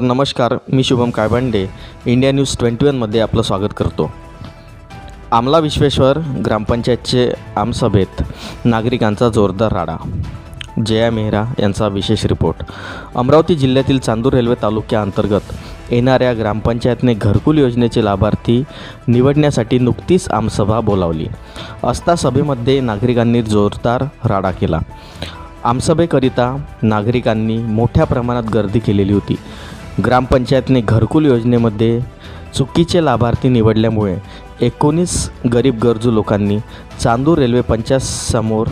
तर नमस्कार मी Shubham Kaybande. India News twenty वनमध्ये आपलं स्वागत करतो. आमला विश्वेश्वर ग्रामपंचायतचे आमसभेत नागरिकांचा जोरदार राडा. जया मेहरा यांचा विशेष रिपोर्ट. अमरावती जिल्ह्यातील चांदूर रेल्वे तालुक्याअंतर्गत येणाऱ्या ग्रामपंचायतने घरकुल योजनेचे लाभार्थी निवडण्यासाठी नुकतीच आमसभा बोलावली. असता सभेमध्ये नागरिकांनी जोरदार राडा केला. आमसभेकरिता नागरिकांनी मोठ्या प्रमाणात गर्दी केलेली होती. ग्रामपंचायतने घरकुल योजनेमध्ये चुकीचे लाभार्थी निवडल्यामुळे एकोणीस गरीब गरजू लोकांनी चांदूर रेल्वे पंचायत समोर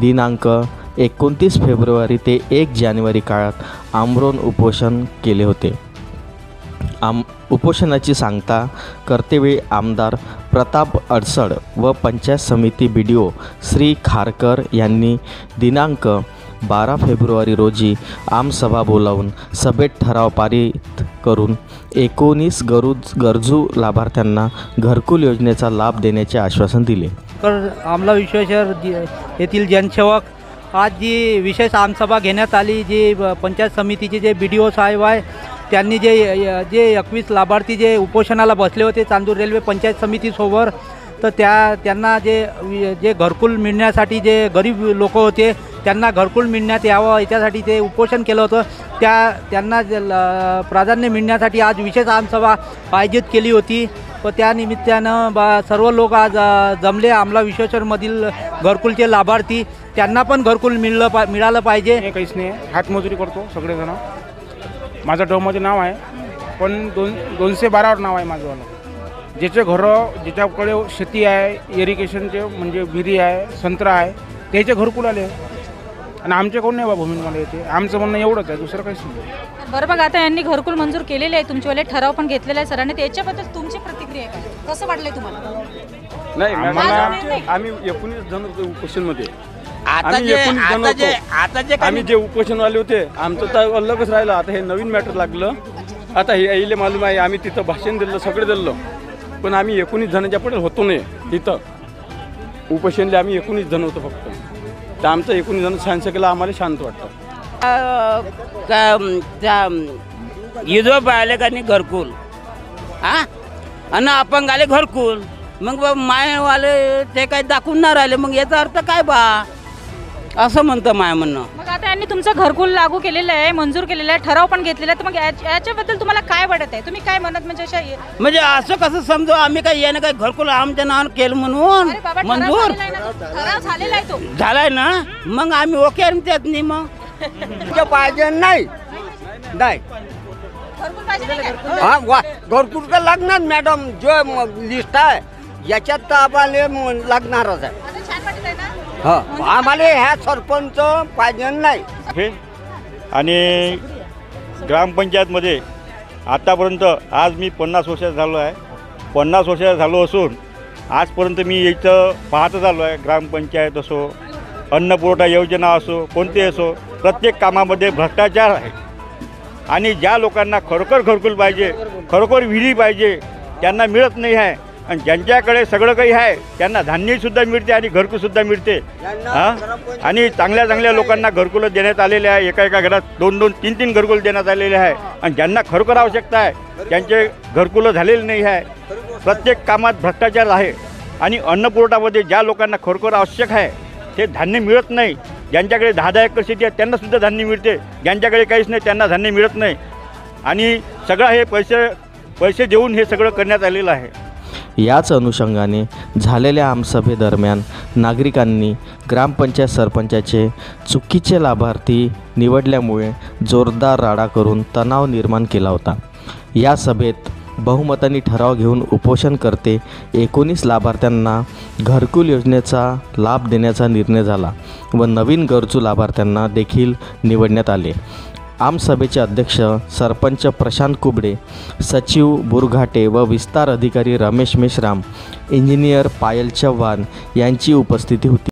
दिनांक एकोणतीस फेब्रुवारी ते एक जानेवारी काळात आमरोन उपोषण केले होते. आम उपोषणाची सांगता करतेवेळी आमदार प्रताप अडसड व panchayat samiti B D O Shri Kharkar यांनी दिनांक बारा फेब्रुवारी रोजी आमसभा बोलावून सभेत ठराव पारित करून एकोणीस गरुज गरजू लाभार्थ्यांना घरकुल योजनेचा लाभ देण्याचे आश्वासन दिले. तर आमला विश्वेश्वर येथील जनसेवक आज जी विशेष आमसभा घेण्यात आली जी पंचायत समितीचे जे बी डी ओ साहेब आहे त्यांनी जे जे एकवीस लाभार्थी जे उपोषणाला बसले होते चांदूर रेल्वे पंचायत समितीसोबत तर त्या त्यांना जे जे घरकुल मिळण्यासाठी जे गरीब लोक होते त्यांना घरकुल मिळण्यात यावं याच्यासाठी ते उपोषण केलं होतं. त्या त्यांना ल- प्राधान्य मिळण्यासाठी आज विशेष आमसभा आयोजित केली होती. व त्यानिमित्तानं बा सर्व लोक आज जमले. आमला विश्वेश्वरमधील घरकुलचे लाभार्थी त्यांना पण घरकुल मिळलं पा मिळालं पाहिजे. हे काहीच नाही हातमजुरी करतो सगळेजण. माझं डोमाचं नाव आहे पण दोन दोनशे बारावर नाव आहे माझं. ज्याचे घरं ज्याच्याकडे शेती आहे इरिगेशनचे म्हणजे विहिरी आहे संत्रा आहे त्याचे घरकुल आले आणि आमचे कोण नाही बा भूमीमध्ये येते आमचं म्हणणं एवढंच आहे दुसरं काहीच नाही. बरं बघ आता यांनी घरकुल मंजूर केलेले आहे तुमच्यावाले ठराव पण घेतलेला आहे सरांनी. त्याच्याबद्दल तुमची प्रतिक्रिया काय? कसं वाटलंय तुम्हाला? नाही आम्हाला- आम्ही एकोणीस जण होतो उपोषणमध्ये. आता आम्ही जे एकोणीस जण आता जे होतो. आता जे आम्ही जे उपोषणवाले होते आमचं तर अलगच राहिलं. आता हे नवीन मॅटर लागलं. आता हे यायले मालूम आहे आम्ही तिथं भाषण दिलं सगळं दिलं. पण आम्ही एकोणीस जणांच्या पडेल होतो नाही तिथं. उपोषणले आम्ही एकोणीस जण होतो फक्त. तर आमचं एकूण जण शांत केलं आम्हाला शांत वाटतं. युजो पाहिले का नाही घरकुल? हा आणि अपंग आले घरकुल. मग बा मायवाले ते काही दाखवून नाही राहिले. मग याचा अर्थ काय बा? असं म्हणतं माय म्हणणं. मग आता यांनी तुमचं घरकुल लागू केलेलं आहे मंजूर केलेलं आहे ठराव पण घेतलेला आहे. तर मग याच्या- याच्याबद्दल तुम्हाला काय वाटत आहे? तुम्ही काय म्हणत म्हणजे अशा म्हणजे असं कसं समजू आम्ही काही यानं काही घरकुल आमच्या नावानं केलं म्हणून? अरे बाबा ठराव मंजूर? झालेला आहे ना तो. ठराव झालेला आहे तो. झालाय ना? मग आम्ही ओके आणि त्यात नाही मग? पाहिजे नाही. नाही. घरकुल पाहिजे नाही काय? हा वा घरकुल का लागणार मॅडम. जो लिस्ट आहे याच्यात तर आम्हाला लागणारच आहे. आता आम्हाला ह्या सरपंच पाहिजे नाही. हे आणि ग्रामपंचायतमध्ये आतापर्यंत आज मी पन्नास वर्षाचा झालो आहे. पन्नास वर्षाचा झालो असून आजपर्यंत मी इथं पाहतच आलो आहे. ग्रामपंचायत असो अन्नपुरवठा योजना असो कोणते असो प्रत्येक कामामध्ये भ्रष्टाचार आहे. आणि ज्या लोकांना खरोखर घरकुल पाहिजे खरोखर विहिरी पाहिजे त्यांना मिळत नाही आहे. आणि ज्यांच्याकडे सगळं काही आहे त्यांना धान्यसुद्धा मिळते आणि घरकुलसुद्धा मिळते. हां? आणि चांगल्या चांगल्या लोकांना घरकुलं देण्यात आलेले आहे. एका एका घरात दोन दोन तीन तीन घरकुल देण्यात आलेले आहे. आणि ज्यांना खरोखर आवश्यकता आहे त्यांचे घरकुलं झालेले नाही आहे. प्रत्येक कामात भ्रष्टाचार आहे. आणि अन्नपुरवठामध्ये ज्या लोकांना खरोखर आवश्यक आहे ते धान्य मिळत नाही. ज्यांच्याकडे दहा दहा एकर शेती आहे त्यांनासुद्धा धान्य मिळते. ज्यांच्याकडे काहीच नाही त्यांना धान्य मिळत नाही. आणि सगळं हे पैसे पैसे देऊन हे सगळं करण्यात आलेलं आहे. याच अनुषंगाने झालेल्या आमसभेदरम्यान नागरिकांनी ग्रामपंचायत सरपंचाचे चुकीचे लाभार्थी निवडल्यामुळे जोरदार राडा करून तणाव निर्माण केला होता. या सभेत बहुमतानी ठराव घेऊन उपोषण करते एकोणीस लाभार्थ्यांना घरकुल योजनेचा लाभ देण्याचा निर्णय झाला व नवीन गरजू लाभार्थ्यांना देखील निवडण्यात आले. आमसभेचे अध्यक्ष सरपंच प्रशांत कुबडे सचिव बुरघाटे व विस्तार अधिकारी रमेश मेश्राम इंजिनियर पायल चव्हाण यांची उपस्थिती होती.